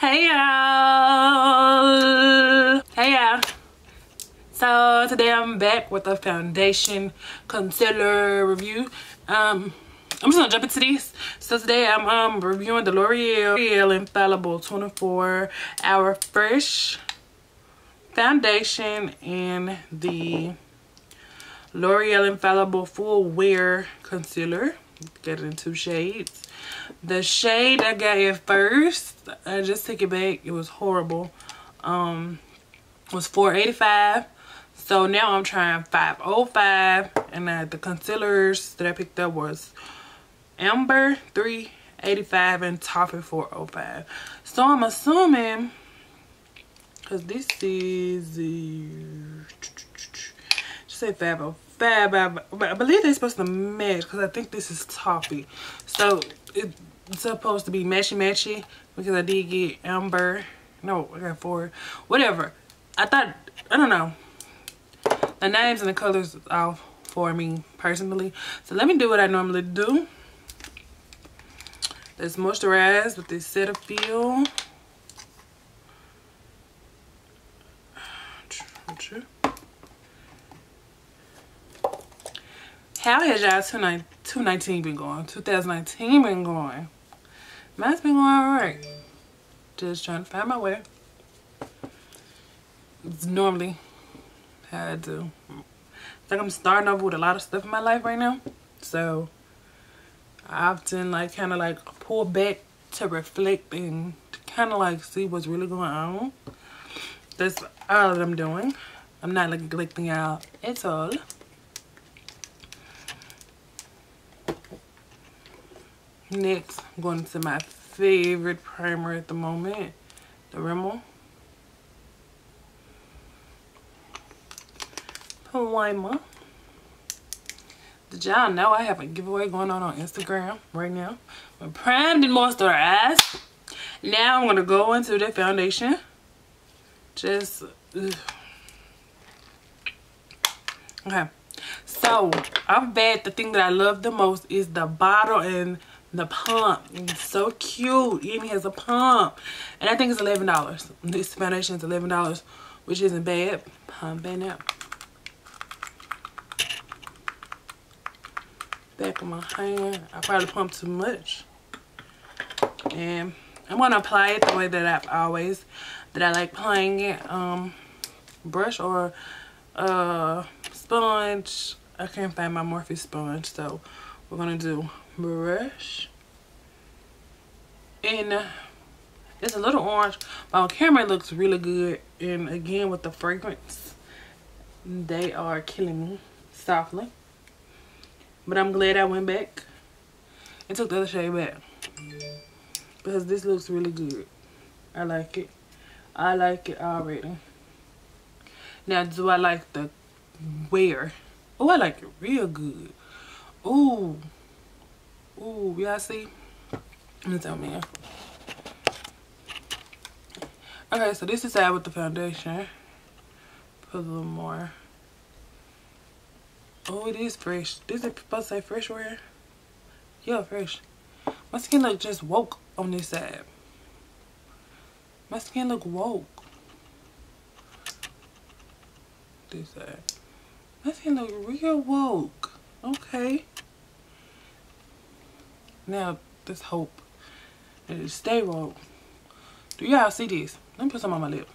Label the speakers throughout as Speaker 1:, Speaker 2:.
Speaker 1: Hey y'all! Hey y'all! So today I'm back with a foundation concealer review. Um, I'm just gonna jump into these. So today I'm um reviewing the L'Oreal Infallible 24 Hour Fresh Foundation and the L'Oreal Infallible Full Wear Concealer. Get it in two shades. The shade I got at first, I just took it back. It was horrible. Um, was 485 so now I'm trying 505 and uh, the concealers that I picked up was Amber 385 and Toffee 405. So I'm assuming, because this is, just say 505, but I believe they're supposed to match because I think this is Toffee. So it's supposed to be matchy matchy because I did get Amber. No, I got four. Whatever. I thought, I don't know. The names and the colors off for me personally. So let me do what I normally do. Let's moisturize with this set Cetaphil. How has y'all 2019 been going? 2019 been going? Mine's been going alright. Just trying to find my way. It's normally how I do. I think I'm starting over with a lot of stuff in my life right now. So I often like kind of like pull back to reflect and to kind of like see what's really going on. That's all that I'm doing. I'm not neglecting out at all. Next, I'm going to my favorite primer at the moment, the Rimmel. Primer. Did y'all know I have a giveaway going on on Instagram right now? I'm primed and moisturized. Now I'm going to go into the foundation. Just... Ugh. Okay. So, I've bet the thing that I love the most is the bottle and the pump. So cute. It has a pump. And I think it's $11. This foundation is $11, which isn't bad. Pumping up. back of my hand. I probably pumped too much. And I'm going to apply it the way that I've always, that I like playing it. Um, brush or uh, sponge. I can't find my Morphe sponge. So we're going to do brush. And uh, it's a little orange. But on camera it looks really good. And again with the fragrance. They are killing me softly. But I'm glad I went back and took the other shade back. Because this looks really good. I like it. I like it already. Now, do I like the wear? Oh, I like it real good. Ooh. Ooh, y'all see? Let me tell me. Okay, so this is out with the foundation. Put a little more. Oh, it is fresh. This is supposed to say fresh wear? Yeah, fresh. My skin look just woke on this side. My skin look woke. This side. My skin look real woke. Okay. Now, let's hope that it stay woke. Do y'all see this? Let me put some on my lip.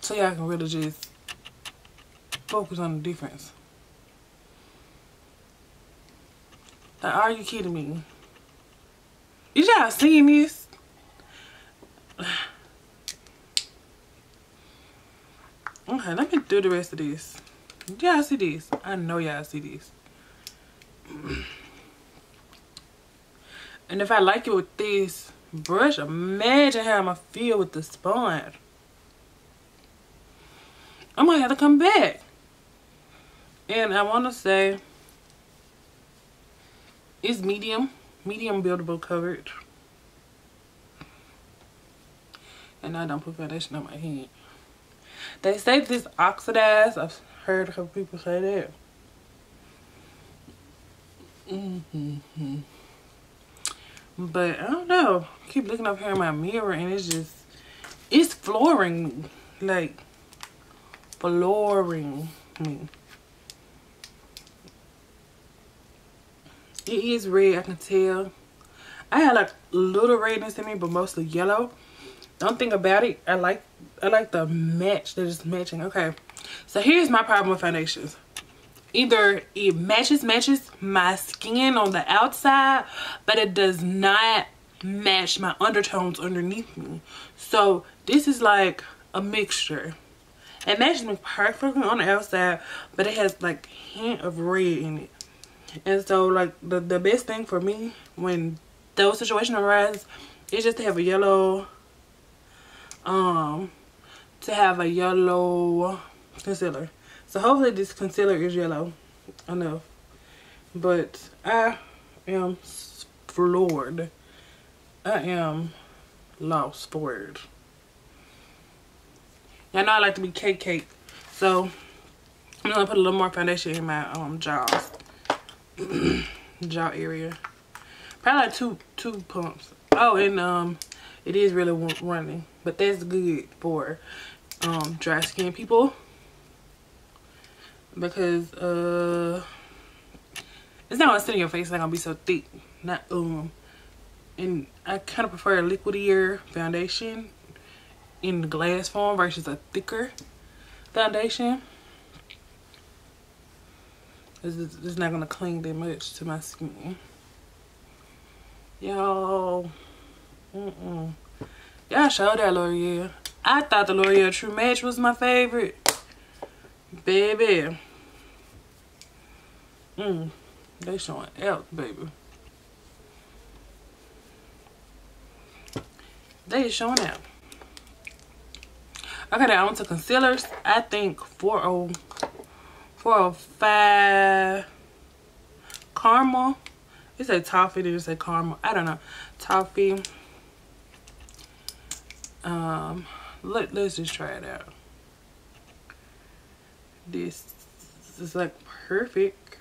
Speaker 1: So y'all can really just focus on the difference. Like, are you kidding me? You y'all seeing this? Okay, let me do the rest of this. Y'all see this? I know y'all see this. and if I like it with this brush, imagine how I'm going to feel with the sponge. I might have to come back. And I want to say it's medium, medium buildable coverage. And I don't put foundation on my head. They say this oxidized. I've heard a couple people say that. Mm -hmm. But I don't know. I keep looking up here in my mirror and it's just, it's flooring. Like, flooring me. It is red, I can tell. I had like a little redness in me, but mostly yellow. Don't think about it. I like I like the match that is matching. Okay. So here's my problem with foundations. Either it matches matches my skin on the outside, but it does not match my undertones underneath me. So this is like a mixture. It matches me perfectly on the outside, but it has like hint of red in it. And so like the, the best thing for me when those situations arise is just to have a yellow um to have a yellow concealer. So hopefully this concealer is yellow enough. But I am floored. I am lost for it. Y'all know I like to be cake cake. So I'm gonna put a little more foundation in my um jaws. jaw area. Probably like two two pumps. Oh, and um, it is really running, but that's good for um dry skin people because uh, it's not gonna sit in your face. It's not gonna be so thick. Not um, and I kind of prefer a liquidier foundation in the glass form versus a thicker foundation. It's, it's not gonna cling that much to my skin. Y'all, mm-mm. Y'all showed that L'Oreal. I thought the L'Oreal True Match was my favorite. Baby. Mm. They showing out, baby. They showing out. Okay, now on to concealers. I think 40, 405 caramel. It said toffee, did it say caramel? I don't know. Toffee. Um, let, let's just try it out. This is like perfect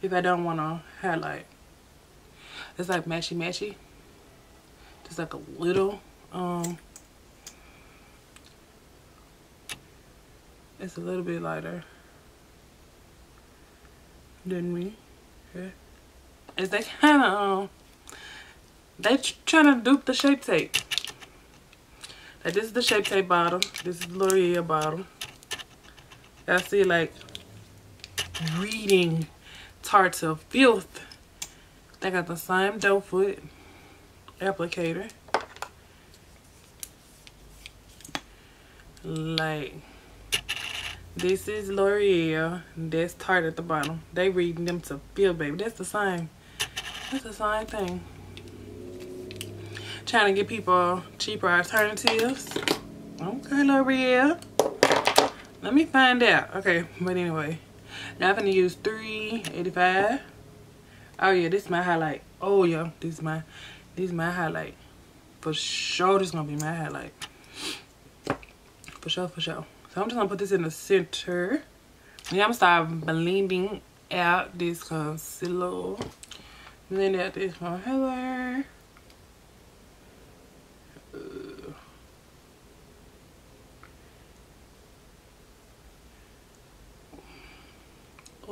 Speaker 1: if I don't want to highlight. It's like matchy matchy. Just like a little. Um, it's a little bit lighter than me. Okay. Is they kind of um, they trying to dupe the shape tape. Like this is the shape tape bottle. This is the L'Oreal bottle. I see like reading Tarts of Filth. They got the same doe foot applicator. Like this is L'Oreal. That's Tarte at the bottom. They reading them to feel baby. That's the same. That's the same thing. Trying to get people cheaper alternatives. Okay, L'Oreal. Let me find out. Okay, but anyway. Now I'm gonna use 385. Oh yeah, this is my highlight. Oh yeah, this is my this is my highlight. For sure this is gonna be my highlight. For sure, for sure. So I'm just gonna put this in the center. And I'm gonna start blending out this concealer. Blend out this concealer.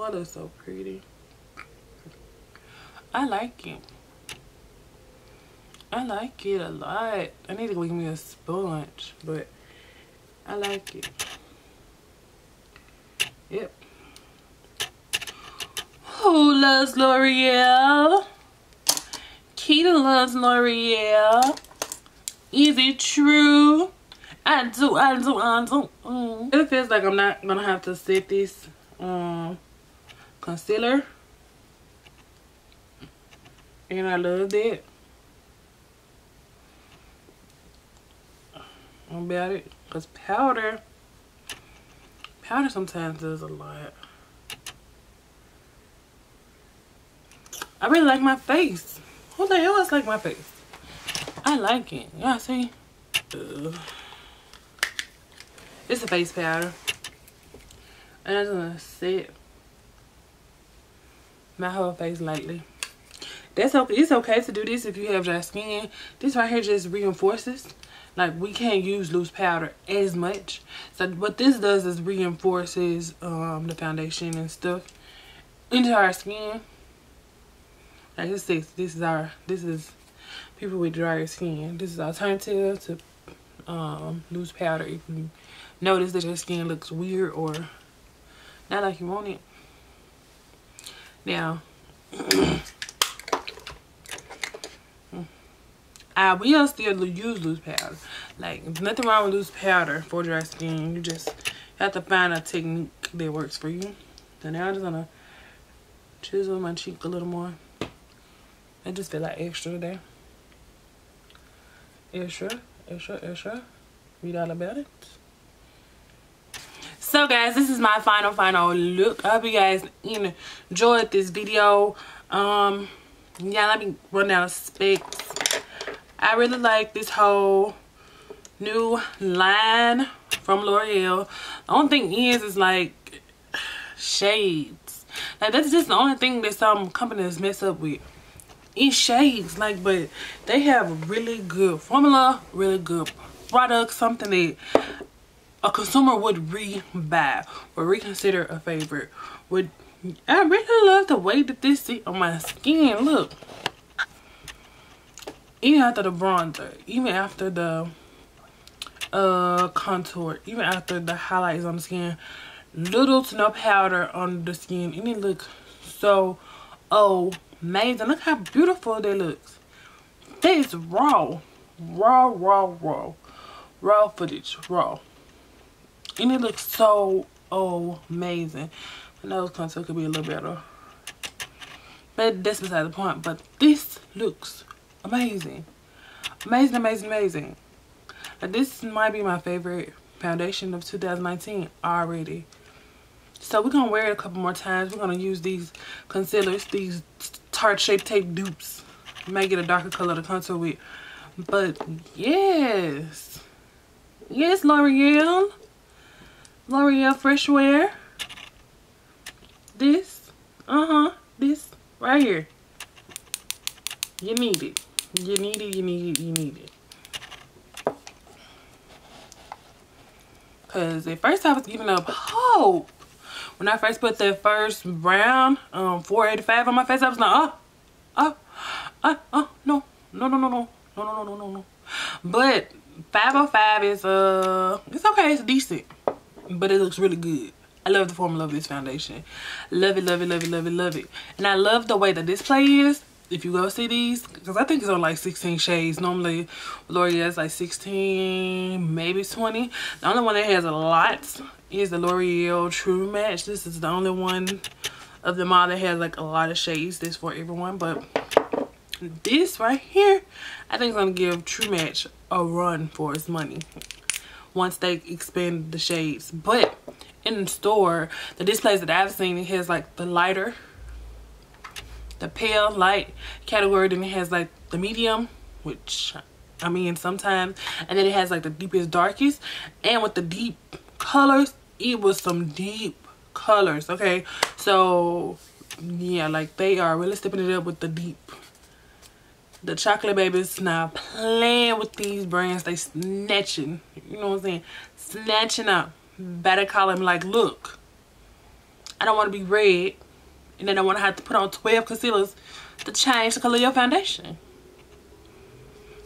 Speaker 1: Looks so pretty. I like it. I like it a lot. I need to go get me a sponge, but I like it. Yep. Who loves L'Oreal? Kita loves L'Oreal. Is it true? I do, I do, I do. Mm. It feels like I'm not gonna have to sit this um, concealer. And I love that. About it. Because powder, powder sometimes does a lot. I really like my face. Who the hell else like my face? I like it. Y'all see? Ugh. It's a face powder. And I'm gonna set my whole face lately that's okay it's okay to do this if you have dry skin. This right here just reinforces. Like we can't use loose powder as much. So what this does is reinforces um, the foundation and stuff into our skin. Like this is this is our this is people with drier skin. This is alternative to um, loose powder if you notice that your skin looks weird or not like you want it now I will still use loose powder. Like, nothing wrong with loose powder for dry skin. You just have to find a technique that works for you. So now I'm just gonna chisel my cheek a little more. I just feel like extra today. Extra, extra, extra. Read all about it. So guys, this is my final, final look. I hope you guys enjoyed this video. Um, yeah, let me run down specs I really like this whole new line from L'Oreal. The only thing is, is like shades. Like that's just the only thing that some companies mess up with. in shades, like, but they have really good formula, really good product, something that a consumer would re-buy or reconsider a favorite. Would I really love the way that this sit on my skin. Look even after the bronzer, even after the uh contour, even after the highlights on the skin, little to no powder on the skin, and it looks so amazing. Look how beautiful that looks. That is raw, raw, raw, raw, raw footage, raw, and it looks so amazing. I know contour could be a little better, but that's beside the point. But this looks amazing. Amazing amazing amazing. This might be my favorite foundation of 2019 already. So we're gonna wear it a couple more times. We're gonna use these concealers these tarte shape tape dupes. Make it a darker color to contour with. But yes. Yes l'oreal l'oreal fresh wear this uh-huh this right here you need it you need it, you need it, you need it. Because at first I was giving up hope. When I first put that first brown um, 485 on my face, I was like, oh, oh, oh, oh, no, no, no, no, no, no, no, no, no, no. But 505 is, uh, it's okay, it's decent. But it looks really good. I love the formula of this foundation. Love it, love it, love it, love it, love it. And I love the way the display is if you go see these because i think it's on like 16 shades normally l'oreal is like 16 maybe 20 the only one that has a lot is the l'oreal true match this is the only one of them all that has like a lot of shades this for everyone but this right here i think is gonna give true match a run for its money once they expand the shades. But in the store the displays that i've seen it has like the lighter the pale light category then it has like the medium which I mean sometimes and then it has like the deepest darkest and with the deep colors it was some deep colors okay? So yeah like they are really stepping it up with the deep the chocolate babies now playing with these brands. They snatching. You know what i'm saying? Snatching up. Better call them like look i don't want to be red and then I want to have to put on 12 concealers to change the color of your foundation.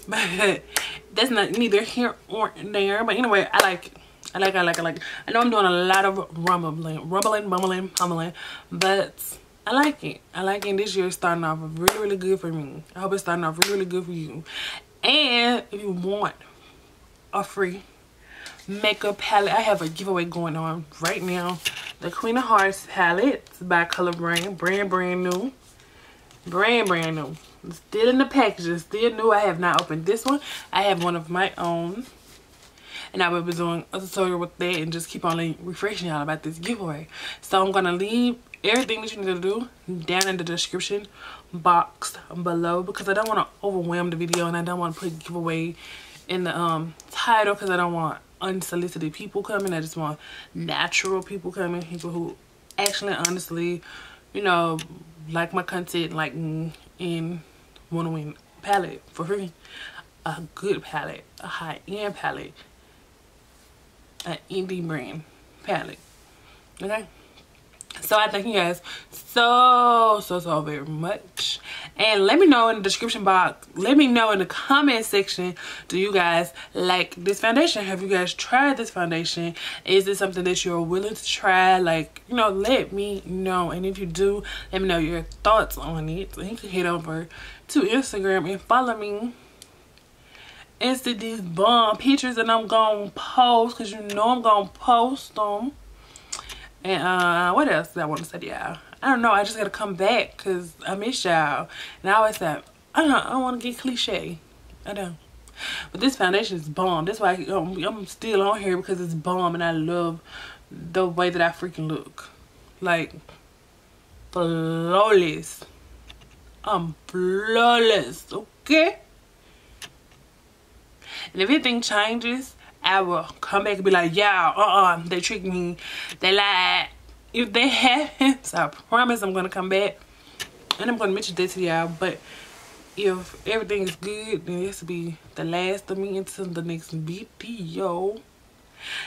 Speaker 1: But that's not neither here or there. But anyway, I like I like I like I like I know I'm doing a lot of rumbling, rumbling, bumbling, humbling, but I like it. I like it. This year is starting off really, really good for me. I hope it's starting off really, really good for you. And if you want a free makeup palette. I have a giveaway going on right now. The Queen of Hearts palette by ColourRaine. Brand, brand new. Brand, brand new. Still in the package. Still new. I have not opened this one. I have one of my own. And I will be doing a tutorial with that and just keep on refreshing y'all about this giveaway. So I'm going to leave everything that you need to do down in the description box below because I don't want to overwhelm the video and I don't want to put giveaway in the um title because I don't want unsolicited people coming. I just want natural people coming. People who actually honestly, you know, like my content, like and and want to win palette for free. A good palette, a high-end palette, an indie brand palette. Okay? So I thank you guys so, so, so very much. And let me know in the description box, let me know in the comment section, do you guys like this foundation? Have you guys tried this foundation? Is this something that you're willing to try? Like, you know, let me know. And if you do, let me know your thoughts on it. And you can head over to Instagram and follow me. Insta these bomb pictures that I'm gonna post because you know I'm gonna post them. And uh, what else did I want to say to y'all? I don't know. I just got to come back because I miss y'all. And I always said, I don't, don't want to get cliche. I don't. But this foundation is bomb. That's why I, I'm, I'm still on here because it's bomb and I love the way that I freaking look. Like, flawless. I'm flawless, okay? And if anything changes, I will come back and be like, yeah, uh-uh, they tricked me. They lied. If they haven't, so I promise I'm going to come back. And I'm going to mention that to y'all. But if everything is good, then this will be the last of me until the next video.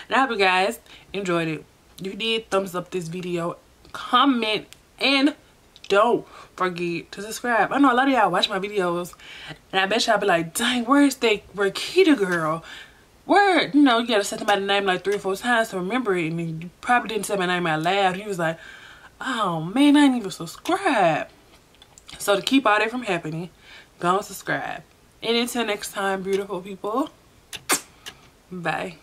Speaker 1: And I hope you guys enjoyed it. You did, thumbs up this video. Comment and don't forget to subscribe. I know a lot of y'all watch my videos and I bet y'all be like, dang, where's that Rikitta girl? Word, you know, you gotta say somebody's name like three or four times to remember it. And you probably didn't say my name out loud. He was like, oh man, I ain't even subscribed. So to keep all that from happening, go and subscribe. And until next time, beautiful people, bye.